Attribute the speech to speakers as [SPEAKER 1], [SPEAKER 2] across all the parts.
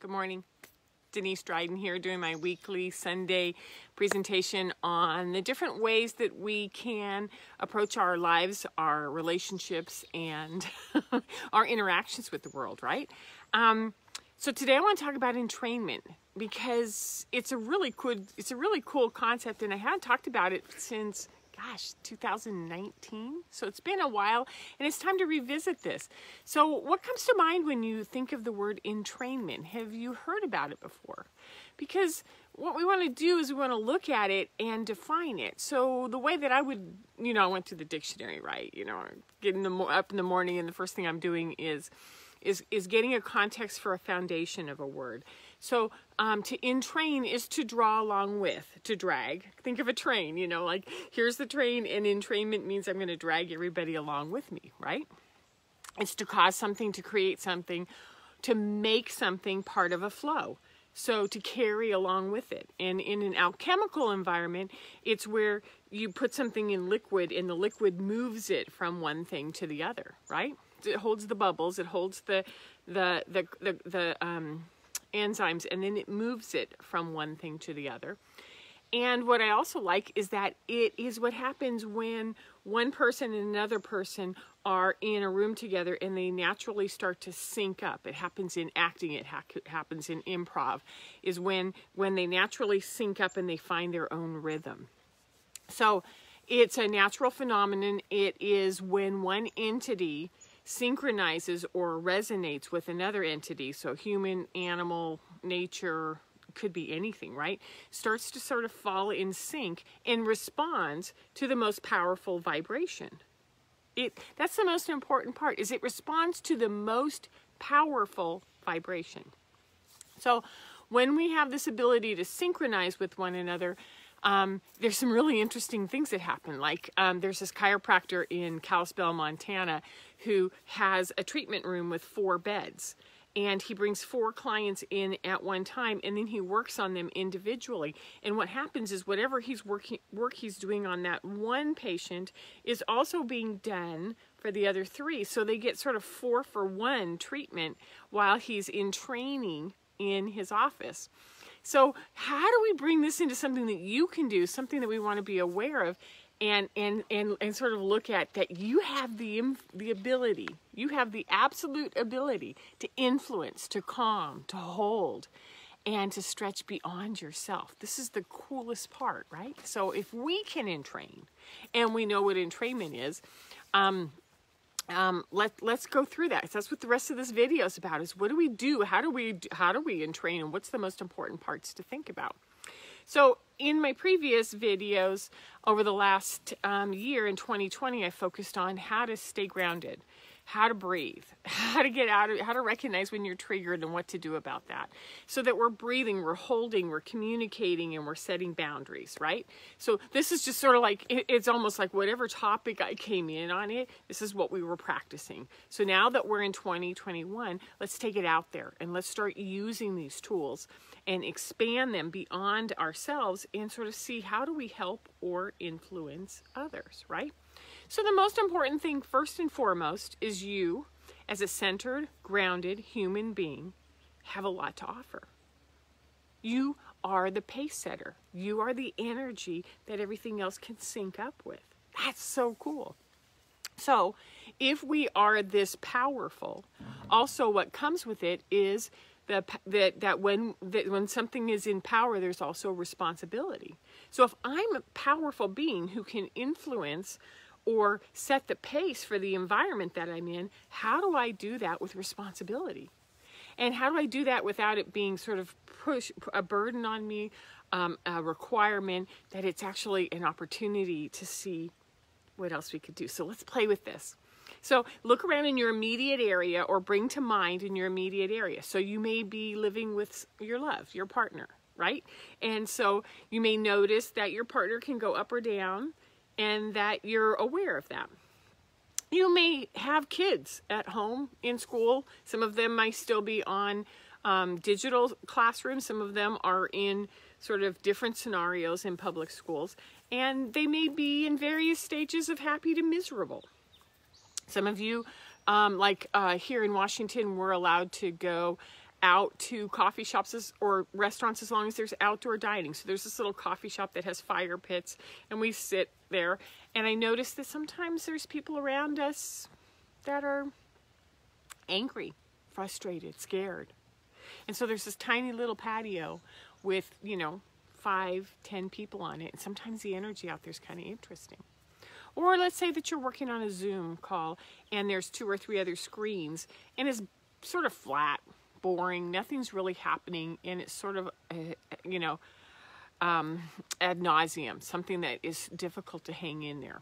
[SPEAKER 1] Good morning. Denise Dryden here doing my weekly Sunday presentation on the different ways that we can approach our lives, our relationships, and our interactions with the world, right? Um, so today I want to talk about entrainment because it's a really cool it's a really cool concept and I haven't talked about it since gosh, 2019. So it's been a while and it's time to revisit this. So what comes to mind when you think of the word entrainment? Have you heard about it before? Because what we want to do is we want to look at it and define it. So the way that I would, you know, I went to the dictionary, right? You know, getting the, up in the morning and the first thing I'm doing is is is getting a context for a foundation of a word. So um, to entrain is to draw along with, to drag. Think of a train, you know, like here's the train and entrainment means I'm going to drag everybody along with me, right? It's to cause something, to create something, to make something part of a flow. So to carry along with it. And in an alchemical environment, it's where you put something in liquid and the liquid moves it from one thing to the other, right? It holds the bubbles, it holds the the the the, the um enzymes and then it moves it from one thing to the other. And what I also like is that it is what happens when one person and another person are in a room together and they naturally start to sync up. It happens in acting, it ha happens in improv, is when, when they naturally sync up and they find their own rhythm. So it's a natural phenomenon. It is when one entity synchronizes or resonates with another entity, so human, animal, nature, could be anything, right? Starts to sort of fall in sync and responds to the most powerful vibration. It that's the most important part is it responds to the most powerful vibration. So when we have this ability to synchronize with one another, um, there's some really interesting things that happen. Like um, there's this chiropractor in Kalispell, Montana, who has a treatment room with four beds. And he brings four clients in at one time, and then he works on them individually. And what happens is whatever he's working work he's doing on that one patient is also being done for the other three. So they get sort of four for one treatment while he's entraining in his office. So how do we bring this into something that you can do, something that we want to be aware of, and and and and sort of look at that you have the the ability, you have the absolute ability to influence, to calm, to hold, and to stretch beyond yourself. This is the coolest part, right? So if we can entrain, and we know what entrainment is, um, um, let let's go through that. That's what the rest of this video is about. Is what do we do? How do we how do we entrain? And what's the most important parts to think about? So in my previous videos over the last um, year in 2020, I focused on how to stay grounded how to breathe, how to get out of, how to recognize when you're triggered and what to do about that. So that we're breathing, we're holding, we're communicating, and we're setting boundaries, right? So this is just sort of like, it's almost like whatever topic I came in on it, this is what we were practicing. So now that we're in 2021, let's take it out there and let's start using these tools and expand them beyond ourselves and sort of see how do we help or influence others, right? So the most important thing, first and foremost, is you, as a centered, grounded human being, have a lot to offer. You are the pace setter. You are the energy that everything else can sync up with. That's so cool. So, if we are this powerful, also what comes with it is the, that that when that when something is in power, there's also responsibility. So, if I'm a powerful being who can influence or set the pace for the environment that I'm in, how do I do that with responsibility? And how do I do that without it being sort of push a burden on me, um, a requirement that it's actually an opportunity to see what else we could do. So let's play with this. So look around in your immediate area or bring to mind in your immediate area. So you may be living with your love, your partner, right? And so you may notice that your partner can go up or down and that you're aware of that. You may have kids at home in school. Some of them might still be on um, digital classrooms. Some of them are in sort of different scenarios in public schools. And they may be in various stages of happy to miserable. Some of you, um, like uh, here in Washington, we're allowed to go out to coffee shops or restaurants as long as there's outdoor dining. So there's this little coffee shop that has fire pits and we sit there. And I notice that sometimes there's people around us that are angry, frustrated, scared. And so there's this tiny little patio with, you know, five, ten people on it. And sometimes the energy out there is kind of interesting. Or let's say that you're working on a Zoom call and there's two or three other screens and it's sort of flat, boring, nothing's really happening, and it's sort of, uh, you know, um, ad nauseum, something that is difficult to hang in there.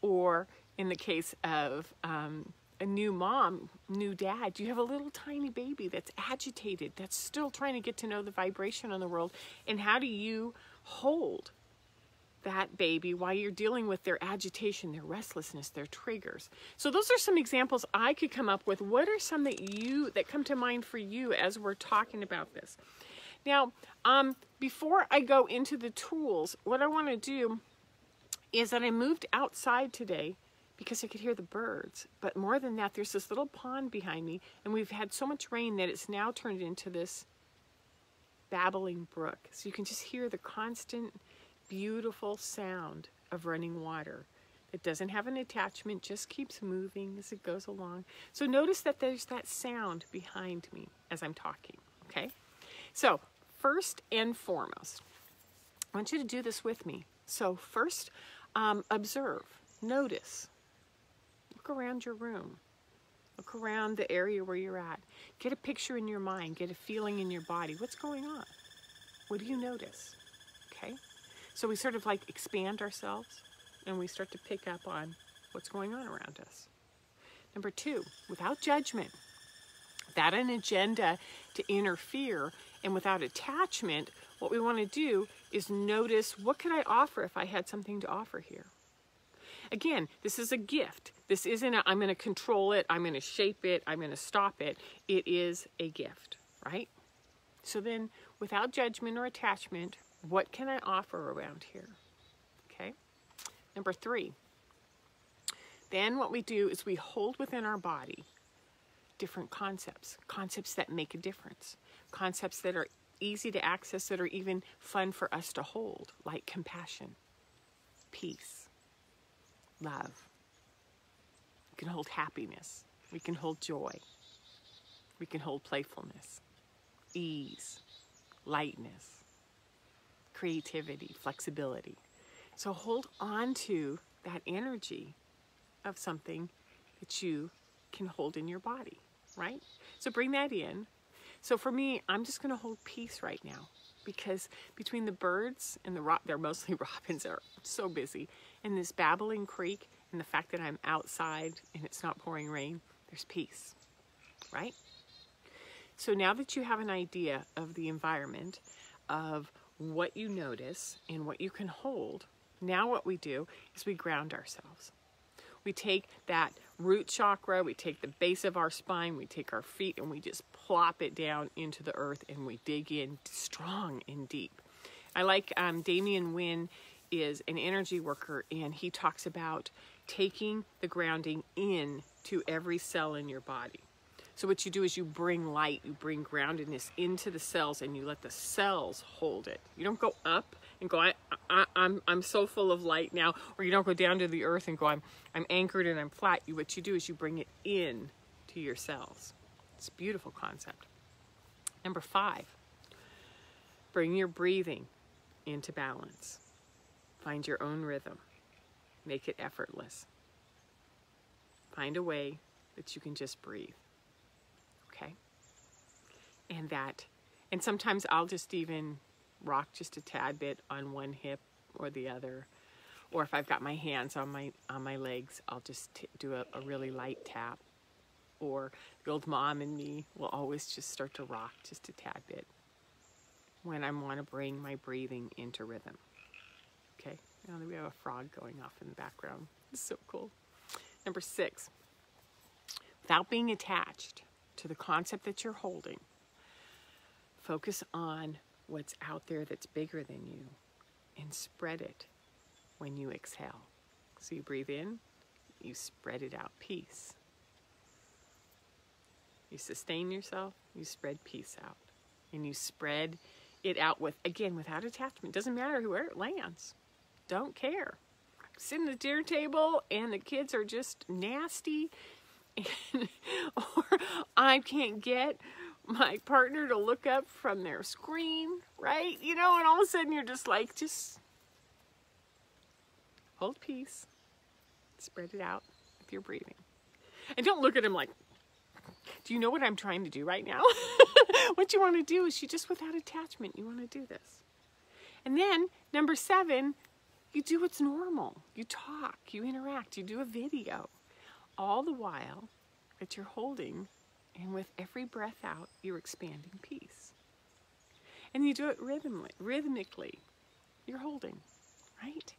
[SPEAKER 1] Or in the case of um, a new mom, new dad, you have a little tiny baby that's agitated, that's still trying to get to know the vibration on the world. And how do you hold that baby while you're dealing with their agitation, their restlessness, their triggers. So those are some examples I could come up with. What are some that you that come to mind for you as we're talking about this? Now, um, before I go into the tools, what I want to do is that I moved outside today because I could hear the birds. But more than that, there's this little pond behind me, and we've had so much rain that it's now turned into this babbling brook. So you can just hear the constant beautiful sound of running water. It doesn't have an attachment, just keeps moving as it goes along. So notice that there's that sound behind me as I'm talking, okay? So first and foremost, I want you to do this with me. So first, um, observe, notice, look around your room. Look around the area where you're at. Get a picture in your mind. Get a feeling in your body. What's going on? What do you notice? Okay? So we sort of like expand ourselves and we start to pick up on what's going on around us. Number two, without judgment, without an agenda to interfere, and without attachment, what we want to do is notice what could I offer if I had something to offer here. Again, this is a gift. This isn't i am going to control it, I'm going to shape it, I'm going to stop it. It is a gift, right? So then, without judgment or attachment, what can I offer around here? Okay. Number three. Then what we do is we hold within our body different concepts, concepts that make a difference, concepts that are easy to access, that are even fun for us to hold, like compassion, peace, love. We can hold happiness. We can hold joy. We can hold playfulness, ease, lightness, creativity, flexibility. So hold on to that energy of something that you can hold in your body, right? So bring that in. So for me, I'm just going to hold peace right now because between the birds and the they're mostly robins are so busy, and this babbling creek and the fact that I'm outside and it's not pouring rain, there's peace, right? So now that you have an idea of the environment, of what you notice and what you can hold, now what we do is we ground ourselves. We take that root chakra, we take the base of our spine, we take our feet, and we just plop it down into the earth and we dig in strong and deep. I like um, Damian Wynn is an energy worker, and he talks about taking the grounding in to every cell in your body. So what you do is you bring light, you bring groundedness into the cells and you let the cells hold it. You don't go up and go, I, I, I'm, I'm so full of light now, or you don't go down to the earth and go, I'm, I'm anchored and I'm flat. You, what you do is you bring it in to your cells. It's a beautiful concept. Number five, bring your breathing into balance. Find your own rhythm. Make it effortless. Find a way that you can just breathe and that. And sometimes I'll just even rock just a tad bit on one hip or the other. Or if I've got my hands on my on my legs, I'll just do a, a really light tap. Or the old mom and me will always just start to rock just a tad bit when I want to bring my breathing into rhythm. Okay, now we have a frog going off in the background. It's so cool. Number six, without being attached to the concept that you're holding, Focus on what's out there that's bigger than you and spread it when you exhale. So you breathe in, you spread it out, peace. You sustain yourself, you spread peace out. And you spread it out with, again, without attachment. Doesn't matter where it lands. Don't care. Sitting at the dinner table and the kids are just nasty and, or I can't get my partner to look up from their screen, right? You know, and all of a sudden you're just like, just hold peace, spread it out if you're breathing. And don't look at him like, do you know what I'm trying to do right now? what you want to do is you just without attachment, you want to do this. And then number seven, you do what's normal. You talk, you interact, you do a video. All the while that you're holding and with every breath out, you're expanding peace. And you do it rhythmically, rhythmically. You're holding, right?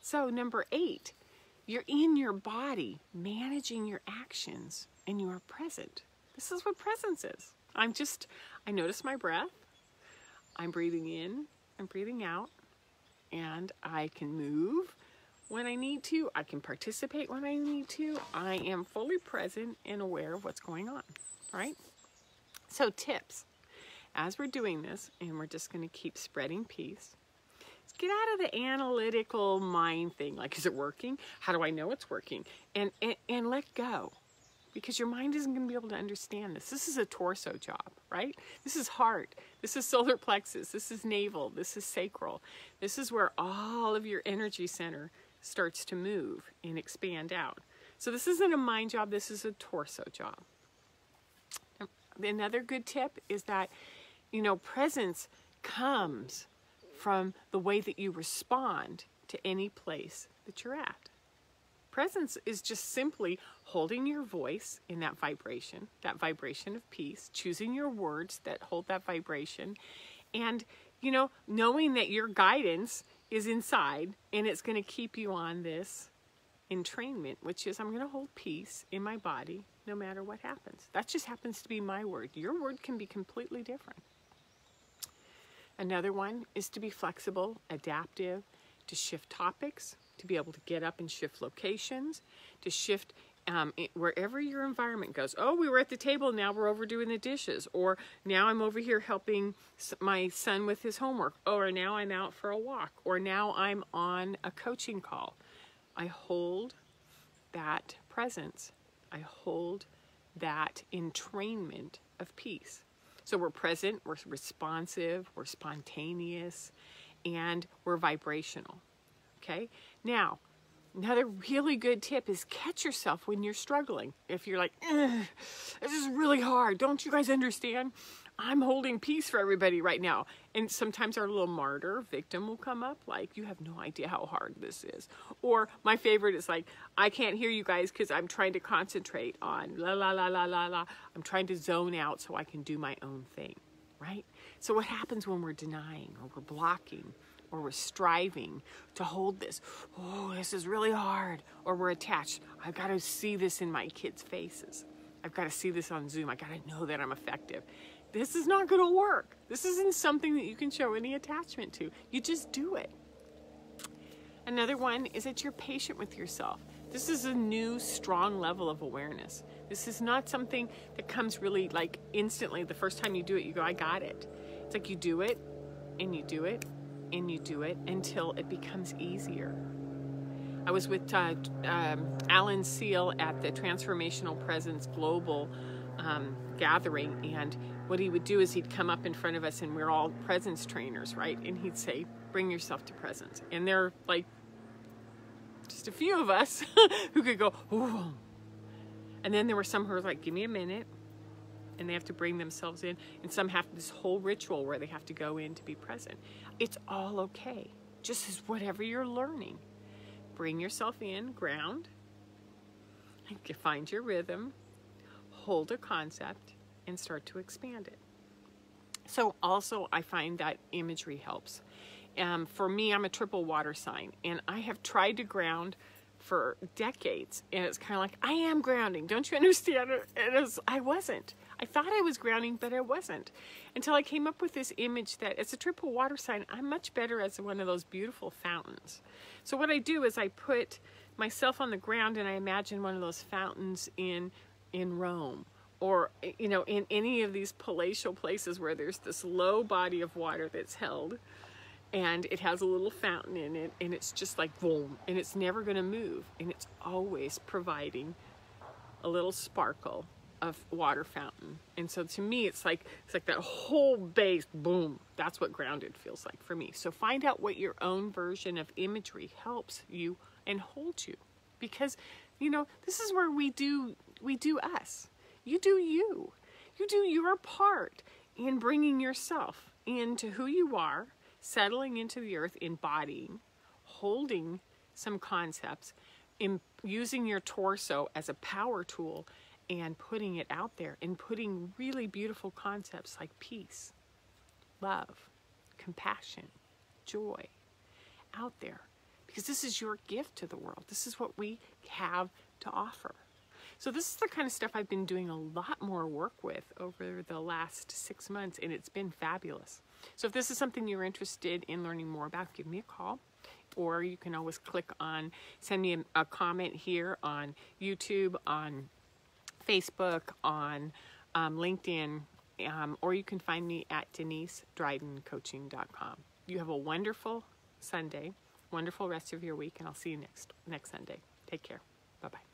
[SPEAKER 1] So number eight, you're in your body, managing your actions, and you are present. This is what presence is. I'm just, I notice my breath. I'm breathing in, I'm breathing out, and I can move when I need to. I can participate when I need to. I am fully present and aware of what's going on, right? So tips. As we're doing this, and we're just going to keep spreading peace, get out of the analytical mind thing. Like, is it working? How do I know it's working? And, and, and let go because your mind isn't going to be able to understand this. This is a torso job, right? This is heart. This is solar plexus. This is navel. This is sacral. This is where all of your energy center starts to move and expand out. So this isn't a mind job, this is a torso job. Another good tip is that, you know, presence comes from the way that you respond to any place that you're at. Presence is just simply holding your voice in that vibration, that vibration of peace, choosing your words that hold that vibration, and, you know, knowing that your guidance is inside and it's going to keep you on this entrainment, which is I'm going to hold peace in my body no matter what happens. That just happens to be my word. Your word can be completely different. Another one is to be flexible, adaptive, to shift topics, to be able to get up and shift locations, to shift um, wherever your environment goes. Oh, we were at the table, now we're over doing the dishes. Or now I'm over here helping my son with his homework. Or now I'm out for a walk. Or now I'm on a coaching call. I hold that presence. I hold that entrainment of peace. So we're present, we're responsive, we're spontaneous, and we're vibrational. Okay? Now, Another really good tip is catch yourself when you're struggling. If you're like, this is really hard. Don't you guys understand? I'm holding peace for everybody right now. And sometimes our little martyr victim will come up like, you have no idea how hard this is. Or my favorite is like, I can't hear you guys because I'm trying to concentrate on la la la la la la. I'm trying to zone out so I can do my own thing, right? So what happens when we're denying or we're blocking? Or we're striving to hold this. Oh, this is really hard. Or we're attached. I've got to see this in my kids' faces. I've got to see this on Zoom. I got to know that I'm effective. This is not going to work. This isn't something that you can show any attachment to. You just do it. Another one is that you're patient with yourself. This is a new, strong level of awareness. This is not something that comes really like instantly. The first time you do it, you go, I got it. It's like you do it and you do it and you do it until it becomes easier. I was with uh, um, Alan Seale at the Transformational Presence Global um, gathering, and what he would do is he'd come up in front of us, and we're all presence trainers, right? And he'd say, "Bring yourself to presence," and there are like just a few of us who could go, Ooh. and then there were some who were like, "Give me a minute." And they have to bring themselves in and some have this whole ritual where they have to go in to be present it's all okay. Just as whatever you're learning. Bring yourself in, ground, find your rhythm, hold a concept, and start to expand it. So also I find that imagery helps. Um, for me, I'm a triple water sign, and I have tried to ground for decades, and it's kind of like, I am grounding. Don't you understand? It was, I wasn't. I thought I was grounding, but I wasn't. Until I came up with this image that as a triple water sign, I'm much better as one of those beautiful fountains. So what I do is I put myself on the ground and I imagine one of those fountains in, in Rome or you know in any of these palatial places where there's this low body of water that's held and it has a little fountain in it and it's just like boom and it's never going to move and it's always providing a little sparkle of water fountain. And so to me it's like it's like that whole base boom that's what grounded feels like for me. So find out what your own version of imagery helps you and holds you. Because you know this is where we do we do us. You do you. You do your part in bringing yourself into who you are settling into the earth, embodying, holding some concepts, in using your torso as a power tool and putting it out there and putting really beautiful concepts like peace, love, compassion, joy out there. Because this is your gift to the world. This is what we have to offer. So this is the kind of stuff I've been doing a lot more work with over the last six months, and it's been fabulous. So if this is something you're interested in learning more about, give me a call. Or you can always click on, send me a, comment here on YouTube, on Facebook, on um, LinkedIn, um, or you can find me at DeniseDrydenCoaching.com. You have a wonderful Sunday, wonderful rest of your week, and I'll see you next next Sunday. Take care. Bye bye.